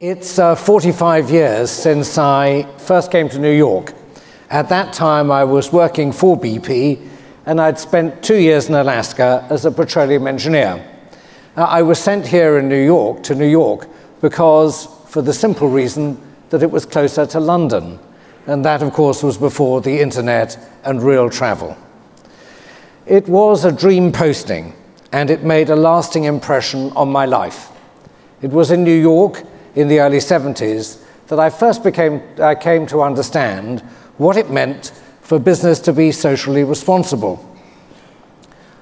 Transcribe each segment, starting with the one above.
It's uh, 45 years since I first came to New York. At that time, I was working for BP, and I'd spent two years in Alaska as a petroleum engineer. Uh, I was sent here in New York to New York because, for the simple reason that it was closer to London, and that, of course, was before the internet and real travel. It was a dream posting, and it made a lasting impression on my life. It was in New York in the early 70s that I first became, I came to understand what it meant for business to be socially responsible.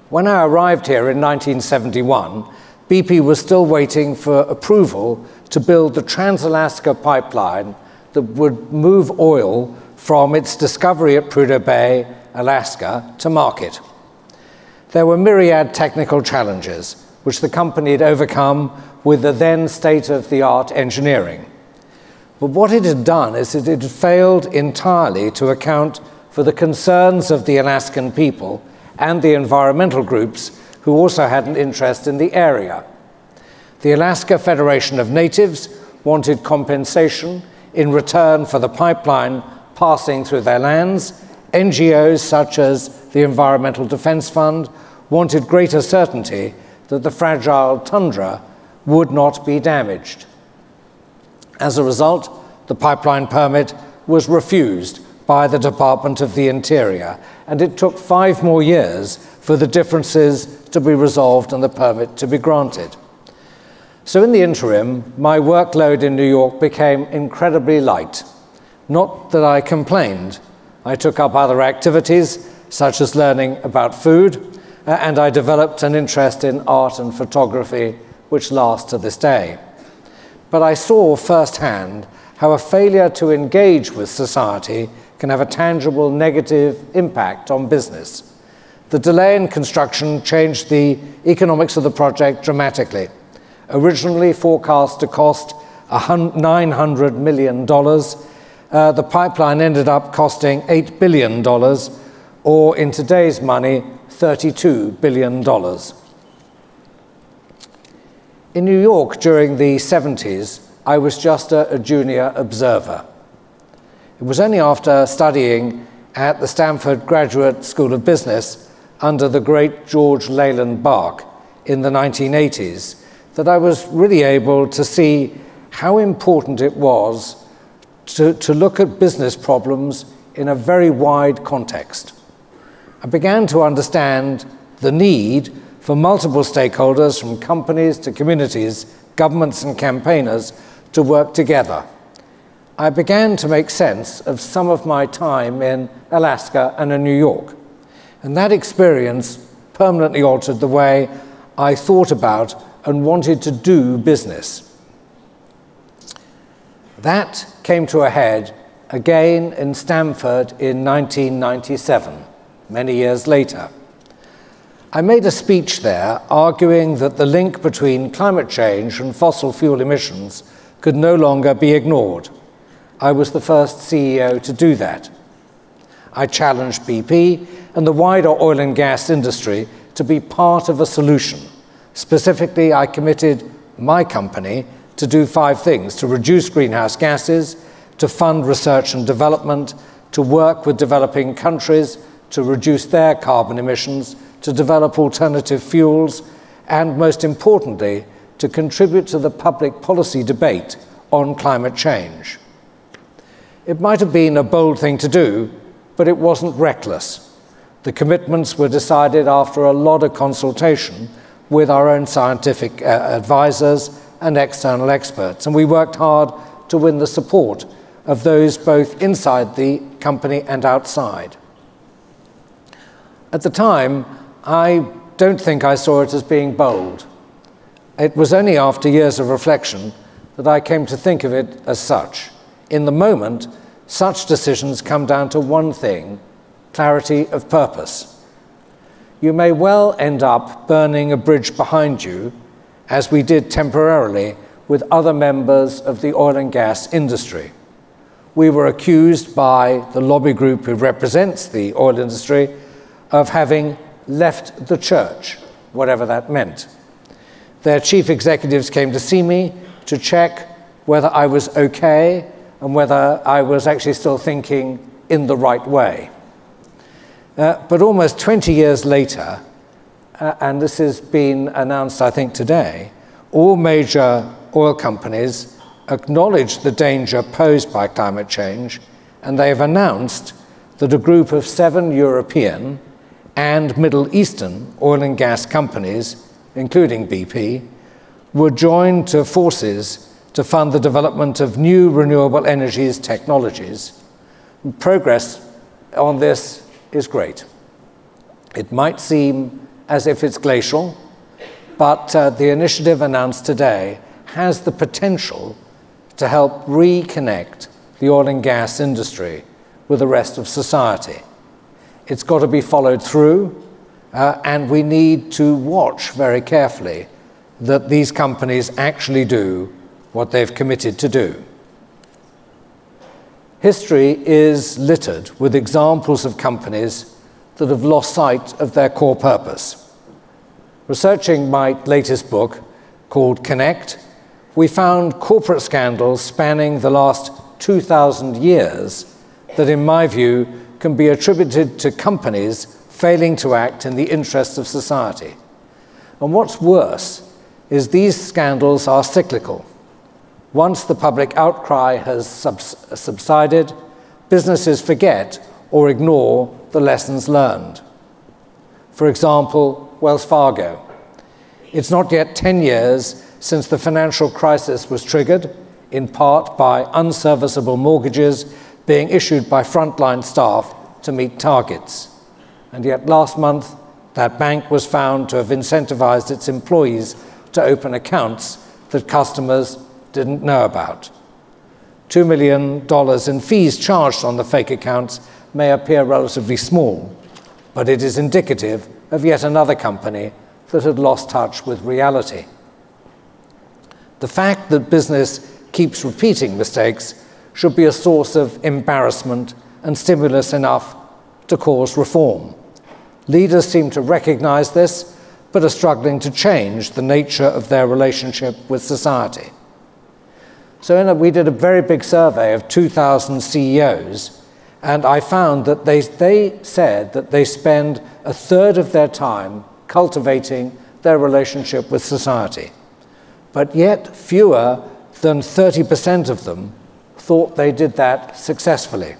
When I arrived here in 1971, BP was still waiting for approval to build the Trans-Alaska pipeline that would move oil from its discovery at Prudhoe Bay, Alaska, to market. There were myriad technical challenges, which the company had overcome with the then state of the art engineering. But what it had done is that it had failed entirely to account for the concerns of the Alaskan people and the environmental groups who also had an interest in the area. The Alaska Federation of Natives wanted compensation in return for the pipeline passing through their lands. NGOs such as the Environmental Defense Fund wanted greater certainty that the fragile tundra would not be damaged. As a result, the pipeline permit was refused by the Department of the Interior, and it took five more years for the differences to be resolved and the permit to be granted. So, in the interim, my workload in New York became incredibly light. Not that I complained. I took up other activities, such as learning about food, uh, and I developed an interest in art and photography, which lasts to this day. But I saw firsthand how a failure to engage with society can have a tangible negative impact on business. The delay in construction changed the economics of the project dramatically originally forecast to cost $900 million. Uh, the pipeline ended up costing $8 billion, or in today's money, $32 billion. In New York during the 70s, I was just a, a junior observer. It was only after studying at the Stanford Graduate School of Business under the great George Leland Bach in the 1980s that I was really able to see how important it was to, to look at business problems in a very wide context. I began to understand the need for multiple stakeholders, from companies to communities, governments and campaigners, to work together. I began to make sense of some of my time in Alaska and in New York. And that experience permanently altered the way I thought about and wanted to do business. That came to a head again in Stanford in 1997, many years later. I made a speech there arguing that the link between climate change and fossil fuel emissions could no longer be ignored. I was the first CEO to do that. I challenged BP and the wider oil and gas industry to be part of a solution Specifically, I committed my company to do five things to reduce greenhouse gases, to fund research and development, to work with developing countries to reduce their carbon emissions, to develop alternative fuels, and most importantly, to contribute to the public policy debate on climate change. It might have been a bold thing to do, but it wasn't reckless. The commitments were decided after a lot of consultation with our own scientific uh, advisors and external experts. And we worked hard to win the support of those both inside the company and outside. At the time, I don't think I saw it as being bold. It was only after years of reflection that I came to think of it as such. In the moment, such decisions come down to one thing clarity of purpose you may well end up burning a bridge behind you, as we did temporarily with other members of the oil and gas industry. We were accused by the lobby group who represents the oil industry of having left the church, whatever that meant. Their chief executives came to see me to check whether I was okay and whether I was actually still thinking in the right way. Uh, but almost 20 years later, uh, and this has been announced, I think, today, all major oil companies acknowledge the danger posed by climate change, and they have announced that a group of seven European and Middle Eastern oil and gas companies, including BP, were joined to forces to fund the development of new renewable energies technologies. Progress on this is great. It might seem as if it's glacial, but uh, the initiative announced today has the potential to help reconnect the oil and gas industry with the rest of society. It's got to be followed through, uh, and we need to watch very carefully that these companies actually do what they've committed to do. History is littered with examples of companies that have lost sight of their core purpose. Researching my latest book, called Connect, we found corporate scandals spanning the last 2,000 years that, in my view, can be attributed to companies failing to act in the interests of society. And what's worse is these scandals are cyclical. Once the public outcry has subs subsided, businesses forget or ignore the lessons learned. For example, Wells Fargo. It's not yet 10 years since the financial crisis was triggered, in part by unserviceable mortgages being issued by frontline staff to meet targets. And yet last month, that bank was found to have incentivized its employees to open accounts that customers didn't know about. $2 million in fees charged on the fake accounts may appear relatively small, but it is indicative of yet another company that had lost touch with reality. The fact that business keeps repeating mistakes should be a source of embarrassment and stimulus enough to cause reform. Leaders seem to recognize this, but are struggling to change the nature of their relationship with society. So we did a very big survey of 2,000 CEOs, and I found that they, they said that they spend a third of their time cultivating their relationship with society. But yet, fewer than 30% of them thought they did that successfully.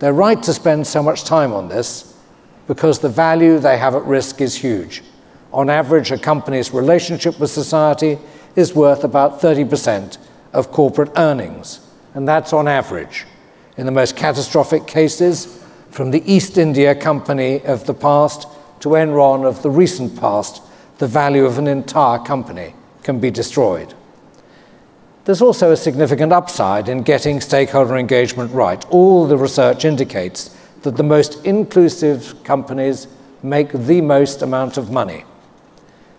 They're right to spend so much time on this because the value they have at risk is huge. On average, a company's relationship with society is worth about 30% of corporate earnings, and that's on average. In the most catastrophic cases, from the East India Company of the past to Enron of the recent past, the value of an entire company can be destroyed. There's also a significant upside in getting stakeholder engagement right. All the research indicates that the most inclusive companies make the most amount of money.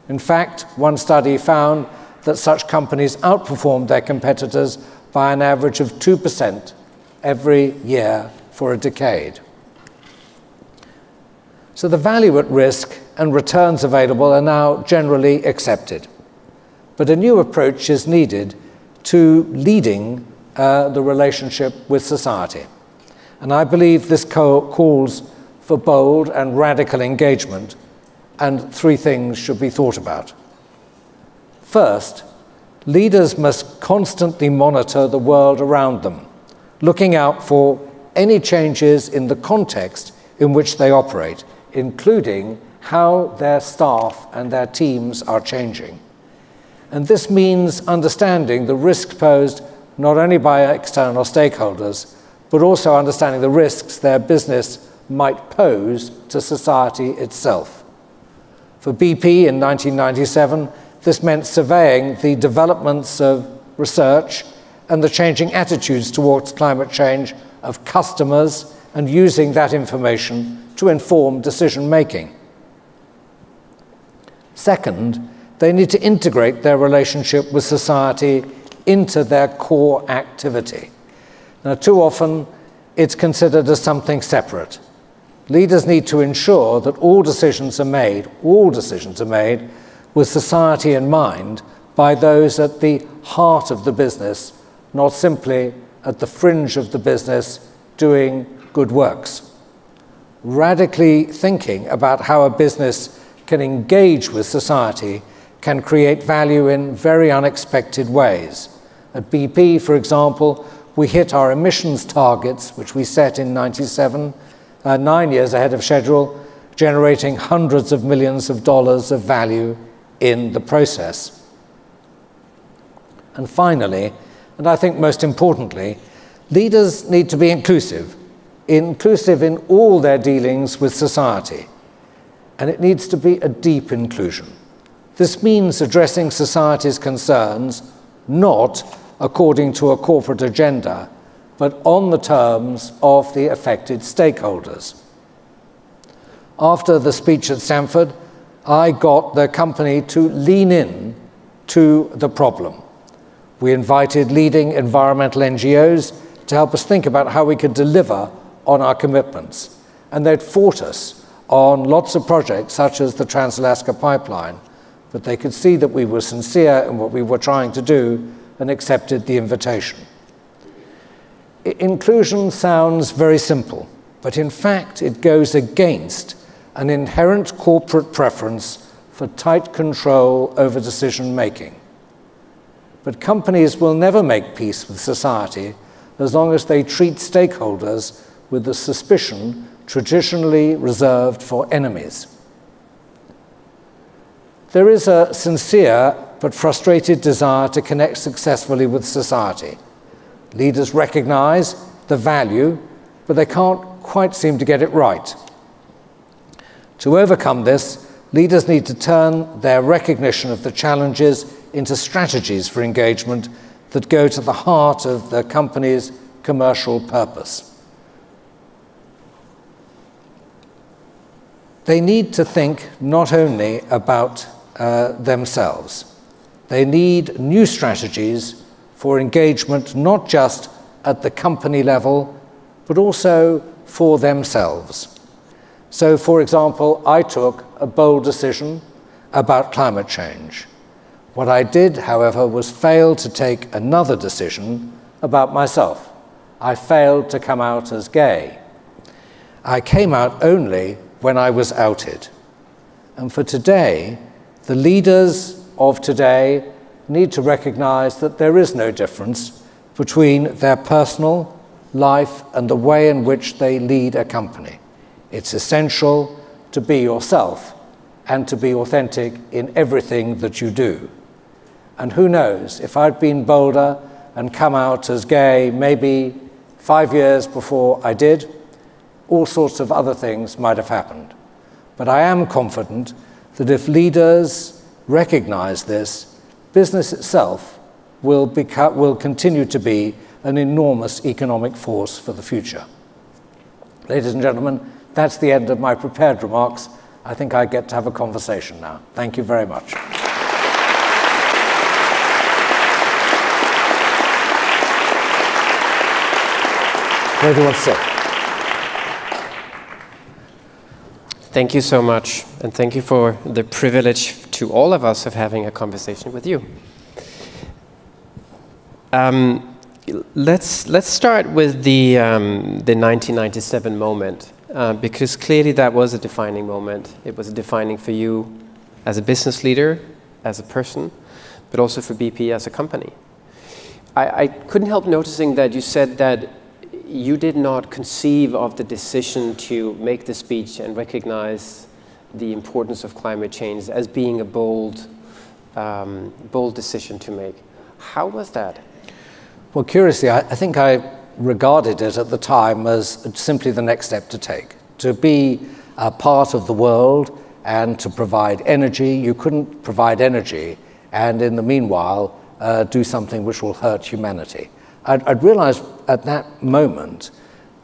In fact, one study found that such companies outperformed their competitors by an average of 2% every year for a decade. So the value at risk and returns available are now generally accepted. But a new approach is needed to leading uh, the relationship with society. And I believe this calls for bold and radical engagement, and three things should be thought about. First, leaders must constantly monitor the world around them, looking out for any changes in the context in which they operate, including how their staff and their teams are changing. And this means understanding the risk posed not only by external stakeholders, but also understanding the risks their business might pose to society itself. For BP in 1997, this meant surveying the developments of research and the changing attitudes towards climate change of customers and using that information to inform decision making. Second, they need to integrate their relationship with society into their core activity. Now, too often, it's considered as something separate. Leaders need to ensure that all decisions are made, all decisions are made, with society in mind by those at the heart of the business, not simply at the fringe of the business doing good works. Radically thinking about how a business can engage with society can create value in very unexpected ways. At BP, for example, we hit our emissions targets, which we set in 97, uh, nine years ahead of schedule, generating hundreds of millions of dollars of value in the process. And finally, and I think most importantly, leaders need to be inclusive, inclusive in all their dealings with society. And it needs to be a deep inclusion. This means addressing society's concerns not according to a corporate agenda, but on the terms of the affected stakeholders. After the speech at Stanford, I got the company to lean in to the problem. We invited leading environmental NGOs to help us think about how we could deliver on our commitments. And they'd fought us on lots of projects, such as the Trans Alaska Pipeline, but they could see that we were sincere in what we were trying to do and accepted the invitation. Inclusion sounds very simple, but in fact it goes against an inherent corporate preference for tight control over decision making. But companies will never make peace with society as long as they treat stakeholders with the suspicion traditionally reserved for enemies. There is a sincere but frustrated desire to connect successfully with society. Leaders recognize the value, but they can't quite seem to get it right. To overcome this, leaders need to turn their recognition of the challenges into strategies for engagement that go to the heart of the company's commercial purpose. They need to think not only about uh, themselves, they need new strategies for engagement not just at the company level, but also for themselves. So, for example, I took a bold decision about climate change. What I did, however, was fail to take another decision about myself. I failed to come out as gay. I came out only when I was outed. And for today, the leaders of today need to recognize that there is no difference between their personal life and the way in which they lead a company. It's essential to be yourself and to be authentic in everything that you do. And who knows, if I'd been bolder and come out as gay maybe five years before I did, all sorts of other things might have happened. But I am confident that if leaders recognize this, business itself will, become, will continue to be an enormous economic force for the future. Ladies and gentlemen, that's the end of my prepared remarks. I think I get to have a conversation now. Thank you very much. Where you sit? Thank you so much, and thank you for the privilege to all of us of having a conversation with you. Um, let's let's start with the um, the 1997 moment uh, because clearly that was a defining moment. It was defining for you as a business leader, as a person, but also for BP as a company. I, I couldn't help noticing that you said that you did not conceive of the decision to make the speech and recognize the importance of climate change as being a bold, um, bold decision to make. How was that? Well, curiously, I, I think I regarded it at the time as simply the next step to take. To be a part of the world and to provide energy, you couldn't provide energy and in the meanwhile uh, do something which will hurt humanity. I'd, I'd realized at that moment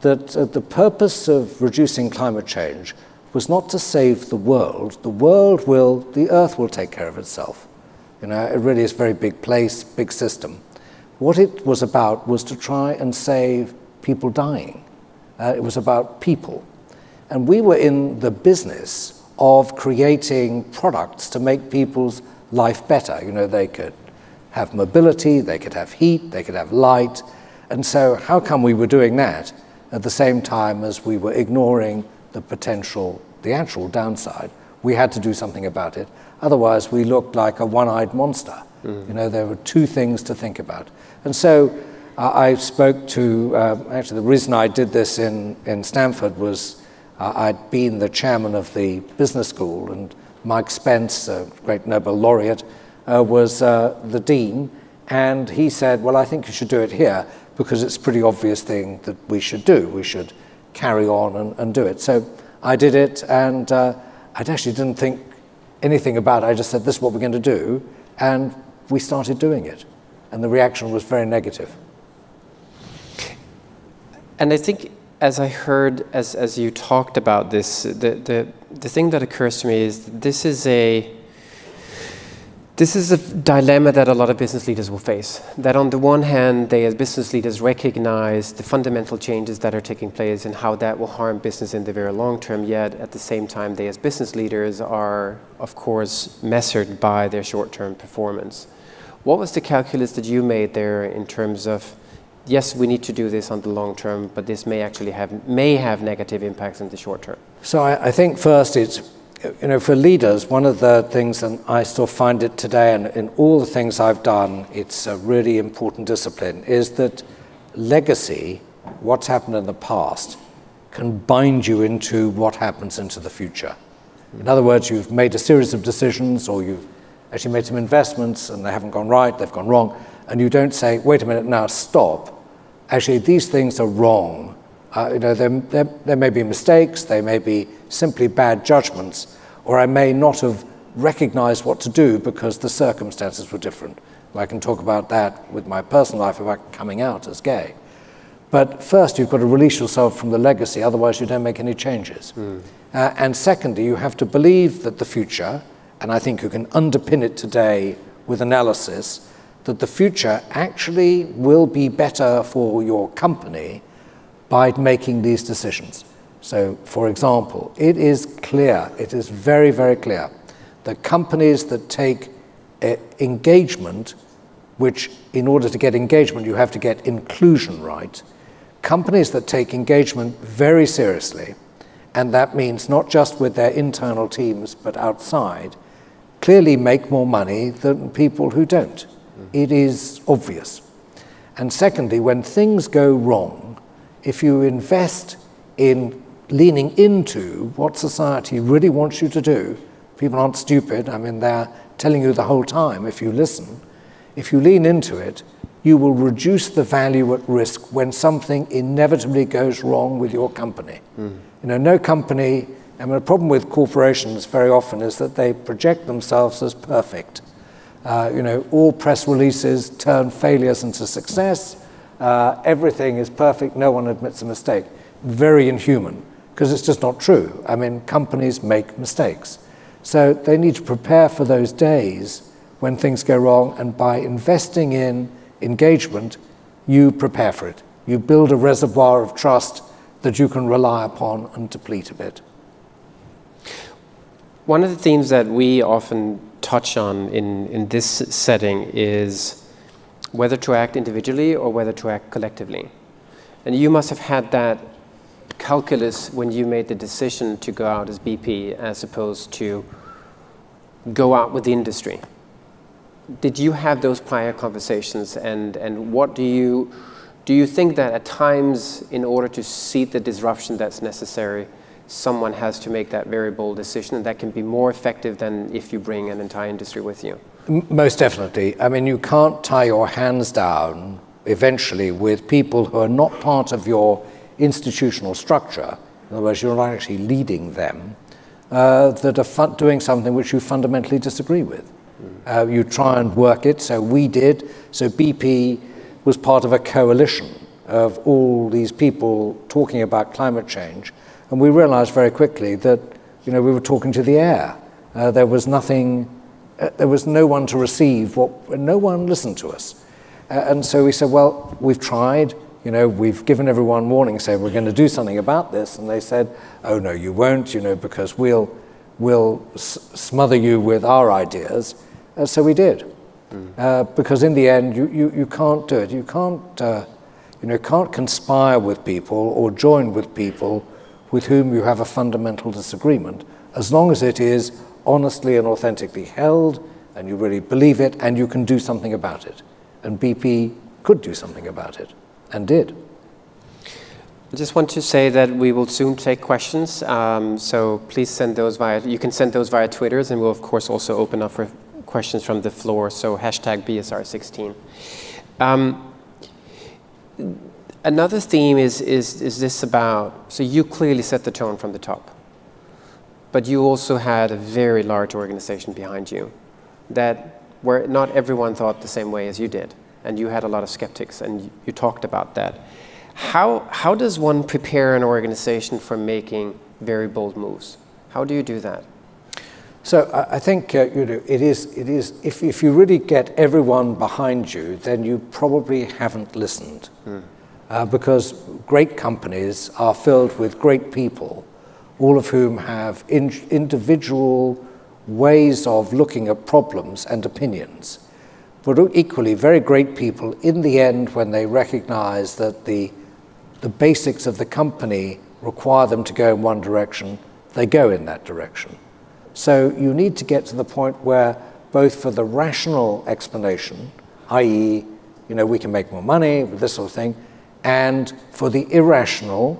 that uh, the purpose of reducing climate change was not to save the world. The world will, the earth will take care of itself. You know, it really is a very big place, big system. What it was about was to try and save people dying. Uh, it was about people. And we were in the business of creating products to make people's life better. You know, they could have mobility, they could have heat, they could have light. And so, how come we were doing that at the same time as we were ignoring the potential, the actual downside? We had to do something about it. Otherwise, we looked like a one eyed monster. Mm. You know, there were two things to think about. And so, uh, I spoke to, uh, actually, the reason I did this in, in Stanford was uh, I'd been the chairman of the business school, and Mike Spence, a great Nobel laureate, uh, was uh, the dean. And he said, Well, I think you should do it here because it's a pretty obvious thing that we should do. We should carry on and, and do it. So I did it, and uh, I actually didn't think anything about it. I just said, This is what we're going to do. And we started doing it. And the reaction was very negative. And I think as I heard, as, as you talked about this, the, the, the thing that occurs to me is this is a this is a dilemma that a lot of business leaders will face. That on the one hand, they as business leaders recognize the fundamental changes that are taking place and how that will harm business in the very long term, yet at the same time, they as business leaders are, of course, measured by their short term performance. What was the calculus that you made there in terms of yes, we need to do this on the long term, but this may actually have may have negative impacts in the short term. So I, I think first it's you know for leaders one of the things and I still find it today and in all the things I've done it's a really important discipline is that legacy what's happened in the past can bind you into what happens into the future. In other words, you've made a series of decisions or you've actually made some investments and they haven't gone right, they've gone wrong, and you don't say, wait a minute, now stop actually these things are wrong. Uh, you know, there, there, there, may be mistakes, they may be simply bad judgments, or I may not have recognized what to do because the circumstances were different. I can talk about that with my personal life about coming out as gay. But first, you've got to release yourself from the legacy, otherwise, you don't make any changes. Mm. Uh, and secondly, you have to believe that the future, and I think you can underpin it today with analysis, that the future actually will be better for your company by making these decisions. So, for example, it is clear, it is very, very clear that companies that take uh, engagement, which in order to get engagement, you have to get inclusion right, companies that take engagement very seriously, and that means not just with their internal teams but outside, clearly make more money than people who don't. It is obvious. And secondly, when things go wrong, if you invest in leaning into what society really wants you to do, people aren't stupid, I mean, they're telling you the whole time if you listen. If you lean into it, you will reduce the value at risk when something inevitably goes wrong with your company. Mm. You know, no company, I mean, the problem with corporations very often is that they project themselves as perfect. Uh, you know, all press releases turn failures into success. Uh, everything is perfect. No one admits a mistake. Very inhuman, because it's just not true. I mean, companies make mistakes. So they need to prepare for those days when things go wrong, and by investing in engagement, you prepare for it. You build a reservoir of trust that you can rely upon and deplete a bit. One of the themes that we often touch on in, in this setting is whether to act individually or whether to act collectively. And you must have had that calculus when you made the decision to go out as BP as opposed to go out with the industry. Did you have those prior conversations and, and what do you, do you think that at times in order to see the disruption that's necessary, someone has to make that very bold decision, and that can be more effective than if you bring an entire industry with you. Most definitely. I mean, you can't tie your hands down eventually with people who are not part of your institutional structure. In other words, you're not actually leading them, uh, that are doing something which you fundamentally disagree with. Mm. Uh, you try and work it, so we did. So BP was part of a coalition of all these people talking about climate change and we realized very quickly that you know, we were talking to the air. Uh, there was nothing, uh, there was no one to receive what, no one listened to us. Uh, and so we said, well, we've tried, you know, we've given everyone warning, saying we're going to do something about this. And they said, oh, no, you won't, you know, because we'll, we'll smother you with our ideas. Uh, so we did. Mm. Uh, because in the end, you, you, you can't do it. You can't, uh, you know, can't conspire with people or join with people with whom you have a fundamental disagreement, as long as it is honestly and authentically held and you really believe it and you can do something about it. And BP could do something about it and did. I just want to say that we will soon take questions, um, so please send those via, you can send those via Twitters, and we'll of course also open up for questions from the floor, so hashtag BSR16. Um, another theme is, is, is this about, so you clearly set the tone from the top, but you also had a very large organization behind you that where not everyone thought the same way as you did, and you had a lot of skeptics, and you, you talked about that. How, how does one prepare an organization for making very bold moves? How do you do that? So I think uh, you know it is it is if if you really get everyone behind you, then you probably haven't listened, mm. Uh, because great companies are filled with great people, all of whom have in, individual ways of looking at problems and opinions, but equally very great people. In the end, when they recognise that the the basics of the company require them to go in one direction, they go in that direction. So you need to get to the point where both for the rational explanation, i.e., you know, we can make more money, this sort of thing, and for the irrational,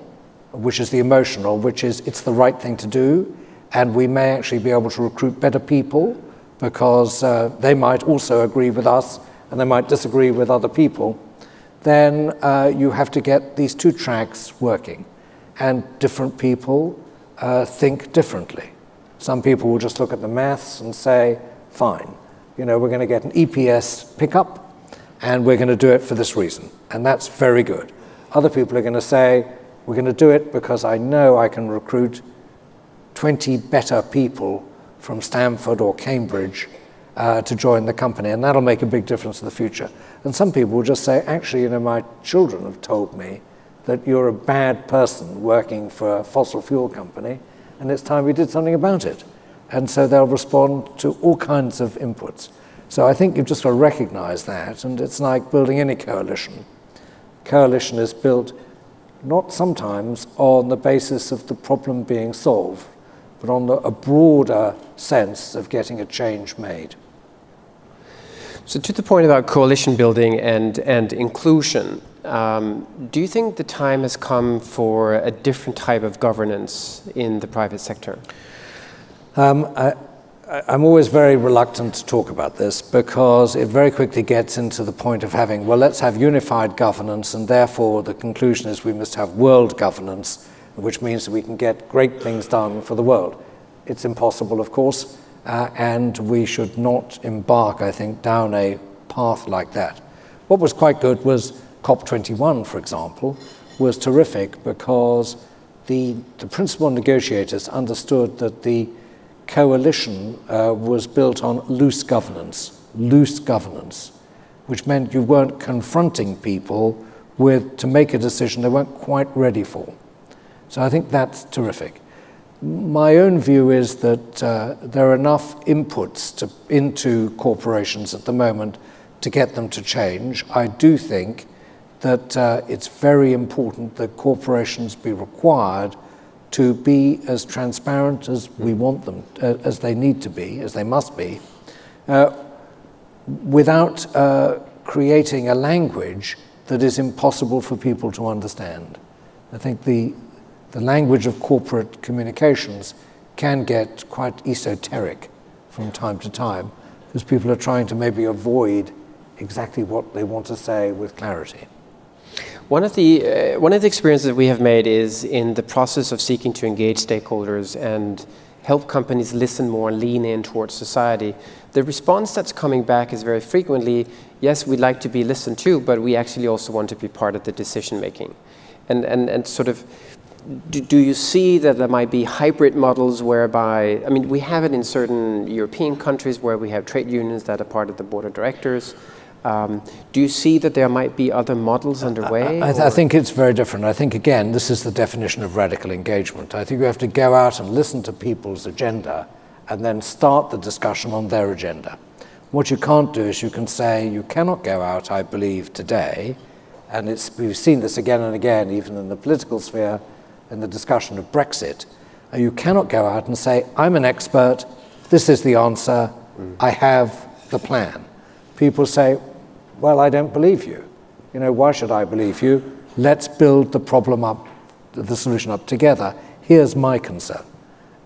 which is the emotional, which is it's the right thing to do, and we may actually be able to recruit better people because uh, they might also agree with us and they might disagree with other people then uh, you have to get these two tracks working. And different people uh, think differently. Some people will just look at the maths and say, fine, you know, we're going to get an EPS pickup and we're going to do it for this reason. And that's very good. Other people are going to say, we're going to do it because I know I can recruit 20 better people from Stanford or Cambridge uh, to join the company, and that'll make a big difference in the future. And some people will just say, actually, you know, my children have told me that you're a bad person working for a fossil fuel company, and it's time we did something about it. And so they'll respond to all kinds of inputs. So I think you've just got to recognize that, and it's like building any coalition. Coalition is built not sometimes on the basis of the problem being solved, but on the, a broader sense of getting a change made. So to the point about coalition building and, and inclusion, um, do you think the time has come for a different type of governance in the private sector? Um, I, I'm always very reluctant to talk about this because it very quickly gets into the point of having, well, let's have unified governance, and therefore the conclusion is we must have world governance, which means that we can get great things done for the world. It's impossible, of course uh, and we should not embark, I think, down a path like that. What was quite good was COP21, for example, was terrific because the, the principal negotiators understood that the coalition uh, was built on loose governance, loose governance, which meant you weren't confronting people with to make a decision they weren't quite ready for. So I think that's terrific. My own view is that uh, there are enough inputs to, into corporations at the moment to get them to change. I do think that uh, it's very important that corporations be required to be as transparent as we want them, uh, as they need to be, as they must be, uh, without uh, creating a language that is impossible for people to understand. I think the, the language of corporate communications can get quite esoteric from time to time because people are trying to maybe avoid exactly what they want to say with clarity. One of the uh, one of the experiences that we have made is in the process of seeking to engage stakeholders and help companies listen more and lean in towards society. The response that's coming back is very frequently, yes, we'd like to be listened to, but we actually also want to be part of the decision making. And, and, and sort of do, do, you see that there might be hybrid models whereby, I mean, we have it in certain European countries where we have trade unions that are part of the board of directors. Um, do you see that there might be other models underway? I, I, I, think it's very different. I think, again, this is the definition of radical engagement. I think you have to go out and listen to people's agenda and then start the discussion on their agenda. What you can't do is you can say you cannot go out, I believe, today, and it's, we've seen this again and again, even in the political sphere, in the discussion of Brexit. You cannot go out and say, I'm an expert, this is the answer, mm. I have the plan. People say, Well, I don't believe you. You know, why should I believe you? Let's build the problem up, the solution up together. Here's my concern.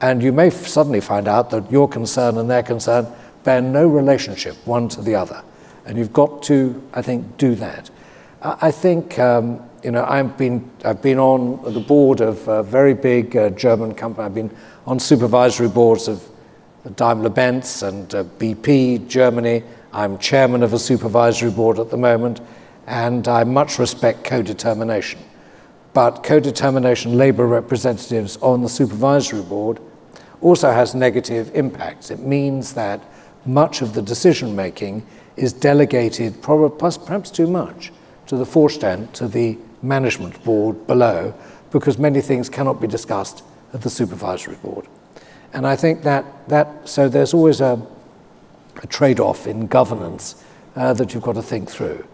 And you may suddenly find out that your concern and their concern bear no relationship one to the other. And you've got to, I think, do that. I, I think, um, you know, I've been, I've been on the board of a very big uh, German company. I've been on supervisory boards of Daimler Benz and uh, BP Germany. I'm chairman of a supervisory board at the moment, and I much respect co determination. But co determination Labour representatives on the supervisory board also has negative impacts. It means that much of the decision making is delegated, perhaps too much, to the Vorstand, to the management board below, because many things cannot be discussed at the supervisory board. And I think that, that so there's always a, a trade off in governance uh, that you've got to think through.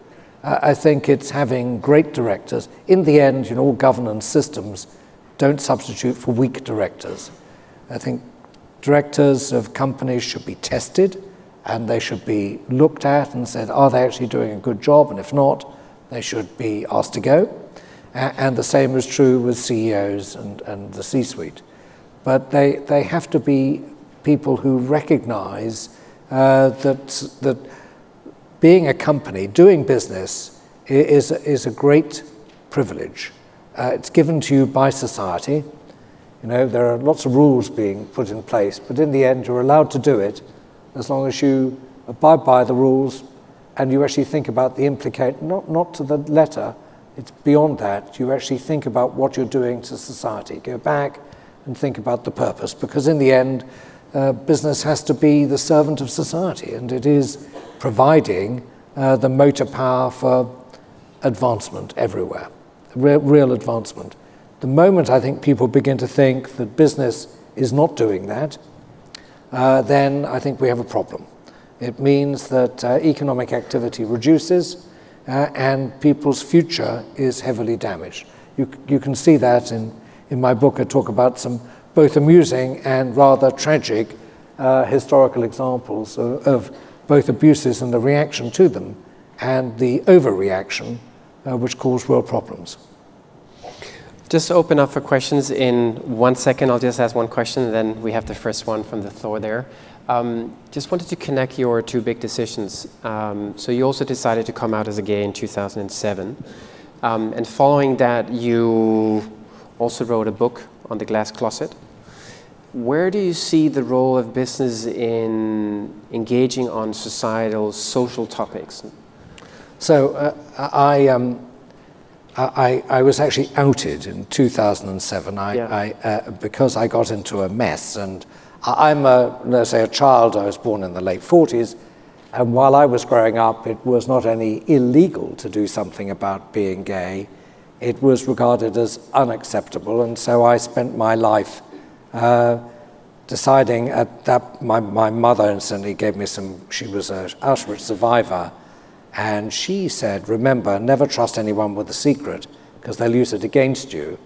Uh, I think it's having great directors. In the end, you know, all governance systems don't substitute for weak directors. I think directors of companies should be tested and they should be looked at and said, are they actually doing a good job? And if not, they should be asked to go. And the same is true with CEOs and, and the C suite but they, they have to be people who recognize uh, that, that being a company, doing business, is, is a great privilege. Uh, it's given to you by society. You know, there are lots of rules being put in place, but in the end, you're allowed to do it as long as you abide by the rules and you actually think about the implicate, not, not to the letter, it's beyond that. You actually think about what you're doing to society. Go back, and think about the purpose, because in the end, uh, business has to be the servant of society, and it is providing uh, the motor power for advancement everywhere, re- real advancement. The moment I think people begin to think that business is not doing that, uh, then I think we have a problem. It means that uh, economic activity reduces uh, and people's future is heavily damaged. You, you can see that in in my book, I talk about some both amusing and rather tragic uh, historical examples of, of, both abuses and the reaction to them, and the overreaction, uh, which caused real problems. Just open up for questions in one second. I'll just ask one question, and then we have the first one from the floor there. Um, just wanted to connect your two big decisions. Um, so you also decided to come out as a gay in 2007. Um, and following that, you also wrote a book on the glass closet. Where do you see the role of business in engaging on societal, social topics? So uh, I, um, I, I, was actually outed in 2007 I, yeah. I, uh, because I got into a mess. And I'm, a, let's say, a child. I was born in the late 40s. And while I was growing up, it was not only illegal to do something about being gay, it was regarded as unacceptable. And so I spent my life uh, deciding at that, my, my mother instantly gave me some, she was an Auschwitz survivor, and she said, remember, never trust anyone with a secret because they'll use it against you.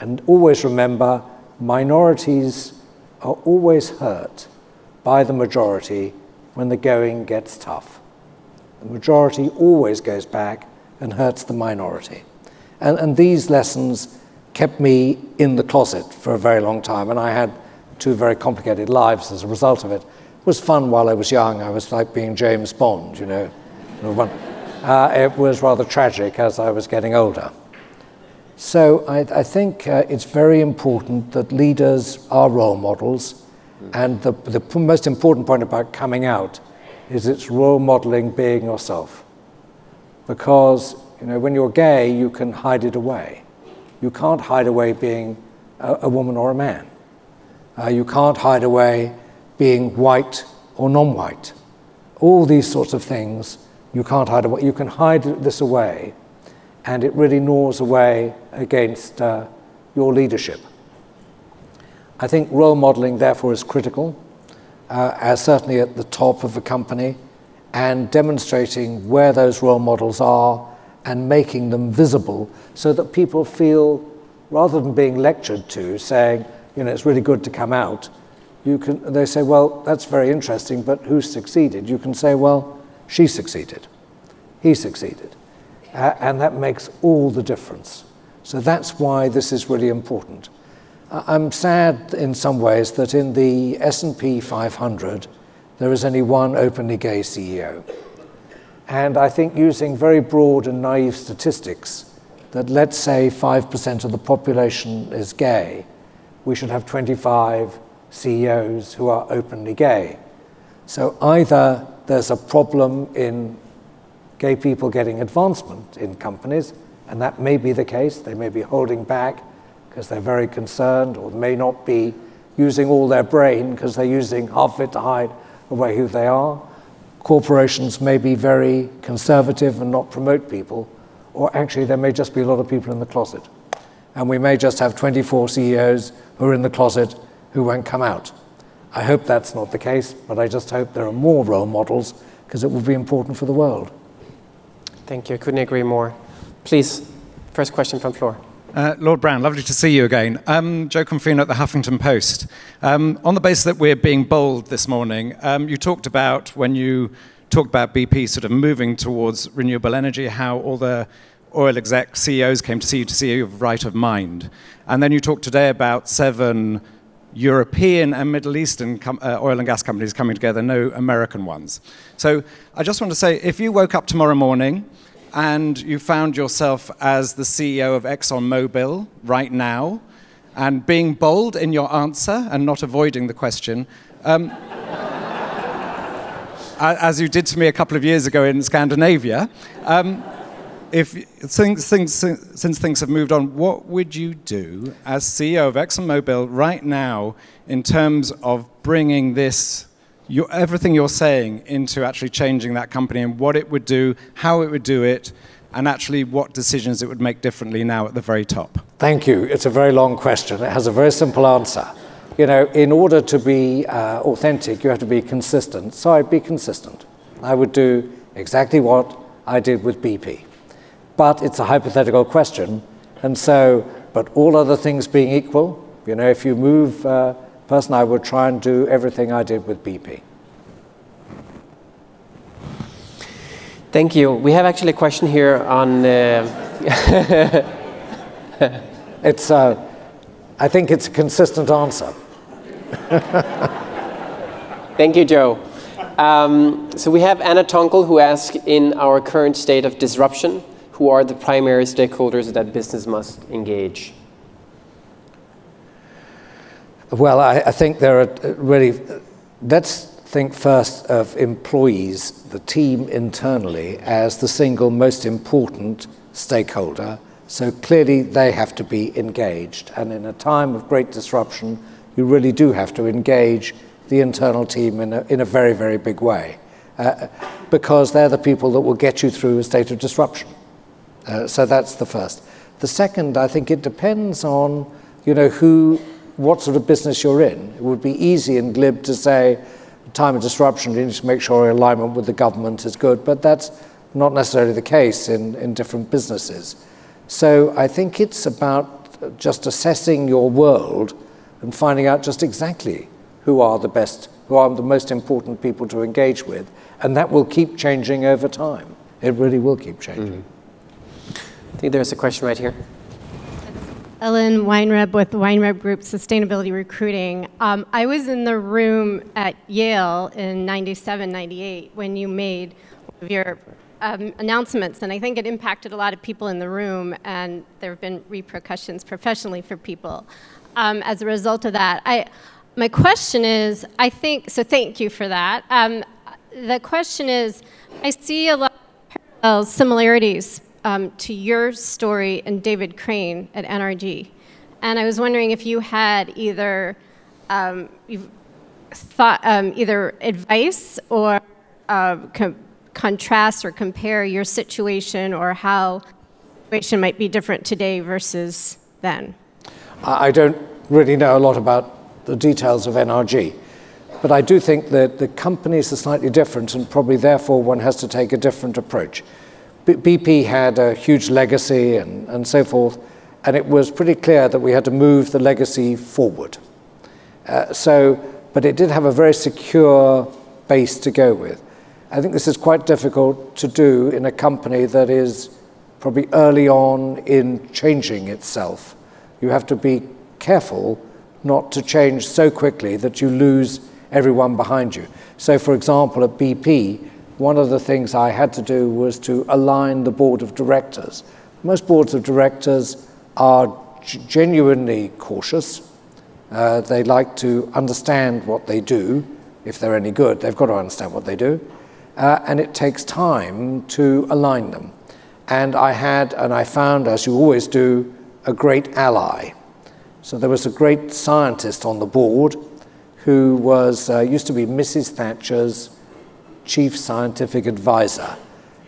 And always remember, minorities are always hurt by the majority when the going gets tough. The majority always goes back and hurts the minority. And, and these lessons kept me in the closet for a very long time, and I had two very complicated lives as a result of it. It was fun while I was young. I was like being James Bond, you know. Uh, it was rather tragic as I was getting older. So I, I think uh, it's very important that leaders are role models. And the, the most important point about coming out is it's role modeling being yourself. Because you know, when you're gay, you can hide it away. You can't hide away being a, a woman or a man. Uh, you can't hide away being white or non white. All these sorts of things you can't hide away. You can hide this away, and it really gnaws away against uh, your leadership. I think role modeling, therefore, is critical, uh, as certainly at the top of a company. and demonstrating where those role models are and making them visible so that people feel, rather than being lectured to, saying, you know, it's really good to come out, you can, they say, well, that's very interesting, but who succeeded? You can say, well, she succeeded, he succeeded. Uh, and that makes all the difference. So that's why this is really important. I'm sad in some ways that in the S&P 500, there is only one openly gay CEO. And I think using very broad and naive statistics, that let's say 5% of the population is gay, we should have 25 CEOs who are openly gay. So either there's a problem in gay people getting advancement in companies, and that may be the case, they may be holding back because they're very concerned, or may not be using all their brain because they're using half of it to hide away who they are. Corporations may be very conservative and not promote people, or actually there may just be a lot of people in the closet. And we may just have 24 CEOs who are in the closet who won't come out. I hope that's not the case, but I just hope there are more role models because it will be important for the world. Thank you. I couldn't agree more. Please, first question from floor. Uh, Lord Browne, lovely to see you again. Um, Jo Confino at the Huffington Post. Um, on the basis that we're being bold this morning, um, you talked about when you talked about BP sort of moving towards renewable energy, how all the oil exec CEOs came to see you to see you right of mind. And then you talked today about seven European and Middle Eastern uh, oil and gas companies coming together, no American ones. So I just want to say if you woke up tomorrow morning and you found yourself as the CEO of ExxonMobil right now, and being bold in your answer and not avoiding the question, um, as you did to me a couple of years ago in Scandinavia, um, if things, things, since things have moved on, what would you do as CEO of ExxonMobil right now in terms of bringing this, your, everything you're saying, into actually changing that company and what it would do, how it would do it, and actually what decisions it would make differently now at the very top? Thank you. It's a very long question. It has a very simple answer. You know, in order to be uh, authentic, you have to be consistent. So I'd be consistent. I would do exactly what I did with BP but it's a hypothetical question. And so, but all other things being equal, you know, if you move uh, person, I would try and do everything I did with BP. Thank you. We have actually a question here on. Uh, it's, uh, I think it's a consistent answer. Thank you, Joe. Um, so we have Anna Tonkel who asks, in our current state of disruption, who are the primary stakeholders that business must engage? Well, I, I think there are uh, really, let's think first of employees, the team internally, as the single most important stakeholder. So clearly they have to be engaged. And in a time of great disruption, you really do have to engage the internal team in a, in a very, very big way. Uh, because they're the people that will get you through a state of disruption. Uh, so that's the first. The second, I think it depends on, you know, who, what sort of business you're in. It would be easy and glib to say, time of disruption, you need to make sure your alignment with the government is good, but that's not necessarily the case in, in different businesses. So I think it's about just assessing your world and finding out just exactly who are the best, who are the most important people to engage with, and that will keep changing over time. It really will keep changing. Mm-hmm. I think there's a question right here. Ellen Weinreb with Weinreb Group Sustainability Recruiting. Um, I was in the room at Yale in 97, 98 when you made your um, announcements, and I think it impacted a lot of people in the room, and there have been repercussions professionally for people um, as a result of that. I, my question is I think, so thank you for that. Um, the question is I see a lot of similarities um, to your story and David Crane at NRG. And I was wondering if you had either um, thought um, either advice or uh, com- contrast or compare your situation or how situation might be different today versus then. I don't really know a lot about the details of NRG. but I do think that the companies are slightly different, and probably therefore one has to take a different approach. BP had a huge legacy and, and so forth, and it was pretty clear that we had to move the legacy forward. Uh, so, but it did have a very secure base to go with. I think this is quite difficult to do in a company that is probably early on in changing itself. You have to be careful not to change so quickly that you lose everyone behind you. So, for example, at BP, one of the things I had to do was to align the board of directors. Most boards of directors are genuinely cautious. Uh, they like to understand what they do. If they're any good, they've got to understand what they do uh, and it takes time to align them. And I had, and I found, as you always do, a great ally. So there was a great scientist on the board who was uh, used to be Mrs. Thatcher's chief scientific advisor.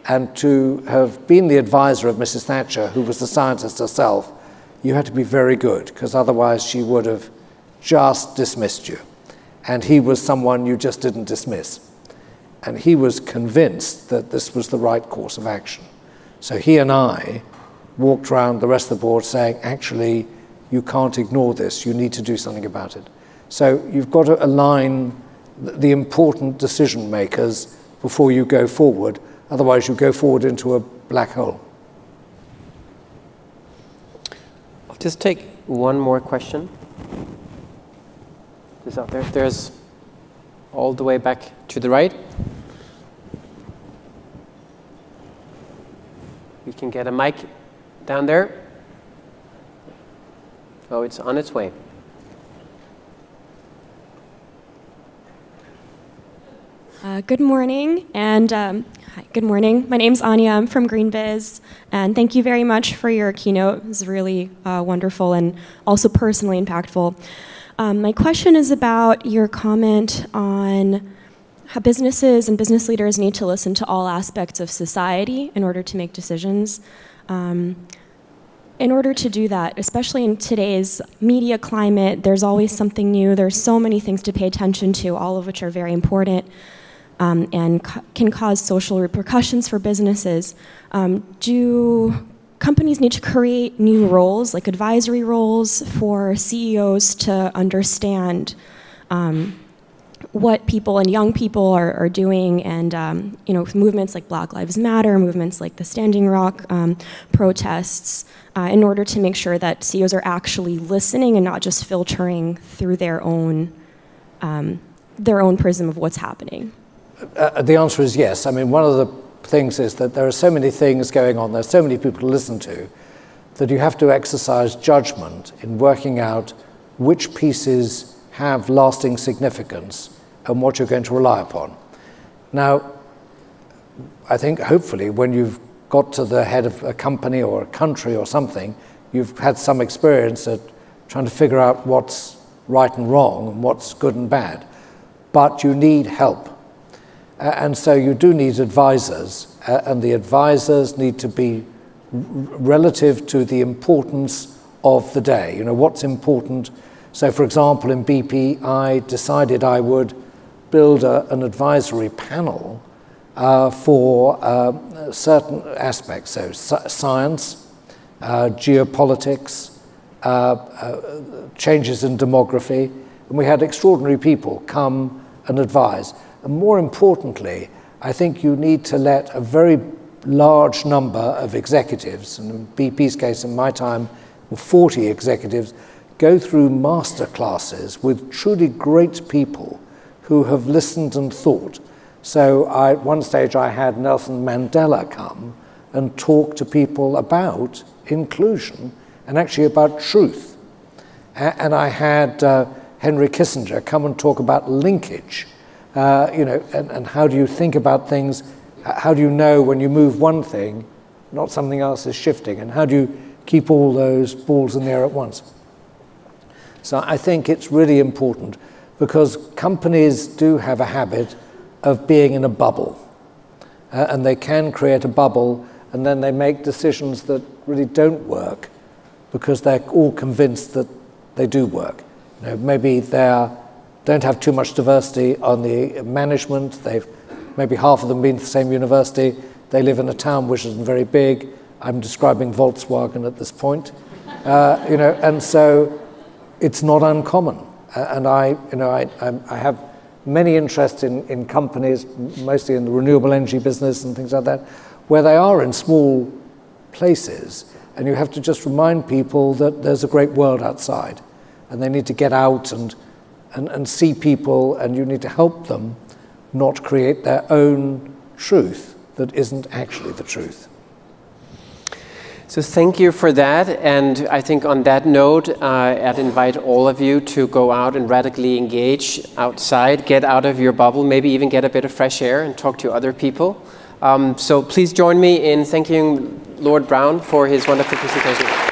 And to have been the advisor of Mrs. Thatcher, who was the scientist herself, you had to be very good, because otherwise she would have just dismissed you. And he was someone you just didn't dismiss. And he was convinced that this was the right course of action. So he and I walked around the rest of the board saying, actually, you can't ignore this, you need to do something about it. So you've got to align the important decision makers before you go forward, otherwise, you go forward into a black hole. I'll just take one more question. Is out there? There's all the way back to the right. We can get a mic down there. Oh, it's on its way. Uh, good morning, and um, hi, good morning. My name's Anya. I'm from GreenBiz, and thank you very much for your keynote. It was really uh, wonderful and also personally impactful. Um, my question is about your comment on how businesses and business leaders need to listen to all aspects of society in order to make decisions. Um, in order to do that, especially in today's media climate, there's always something new. There's so many things to pay attention to, all of which are very important um, and can cause social repercussions for businesses. Um, do companies need to create new roles, like advisory roles, for CEOs to understand um, what people and young people are, are doing, and um, you know, movements like Black Lives Matter, movements like the Standing Rock um, protests, uh, in order to make sure that CEOs are actually listening and not just filtering through their own um, their own prism of what's happening. Uh, the answer is yes. I mean, one of the things is that there are so many things going on, there's so many people to listen to, that you have to exercise judgment in working out which pieces have lasting significance and what you're going to rely upon. Now, I think hopefully when you've got to the head of a company or a country or something, you've had some experience at trying to figure out what's right and wrong and what's good and bad. But you need help. Uh, and so you do need advisors, uh, and the advisors need to be relative to the importance of the day. You know, what's important. So, for example, in BP, I decided I would build a, an advisory panel uh, for uh, certain aspects, so science, uh, geopolitics, uh, changes in demography, and we had extraordinary people come and advise. More importantly, I think you need to let a very large number of executives, and in BP's case, in my time, 40 executives, go through master classes with truly great people who have listened and thought. So I, at one stage, I had Nelson Mandela come and talk to people about inclusion and actually about truth. and I had uh, Henry Kissinger come and talk about linkage uh, you know, and, and how do you think about things? How do you know when you move one thing, not something else is shifting? And how do you keep all those balls in the air at once? So I think it's really important because companies do have a habit of being in a bubble. Uh, and they can create a bubble and then they make decisions that really don't work because they're all convinced that they do work. You know, maybe they're don't have too much diversity on the management. They've maybe half of them been to the same university. They live in a town which isn't very big. I'm describing Volkswagen at this point. Uh, you know, and so it's not uncommon. Uh, and I, you know, I, I have many interests in, in companies, mostly in the renewable energy business and things like that, where they are in small places. And you have to just remind people that there's a great world outside. And they need to get out and, and, and see people, and you need to help them not create their own truth that isn't actually the truth. So thank you for that. And I think on that note, uh, I'd invite all of you to go out and radically engage outside, get out of your bubble, maybe even get a bit of fresh air and talk to other people. Um, so please join me in thanking Lord Browne for his wonderful presentation.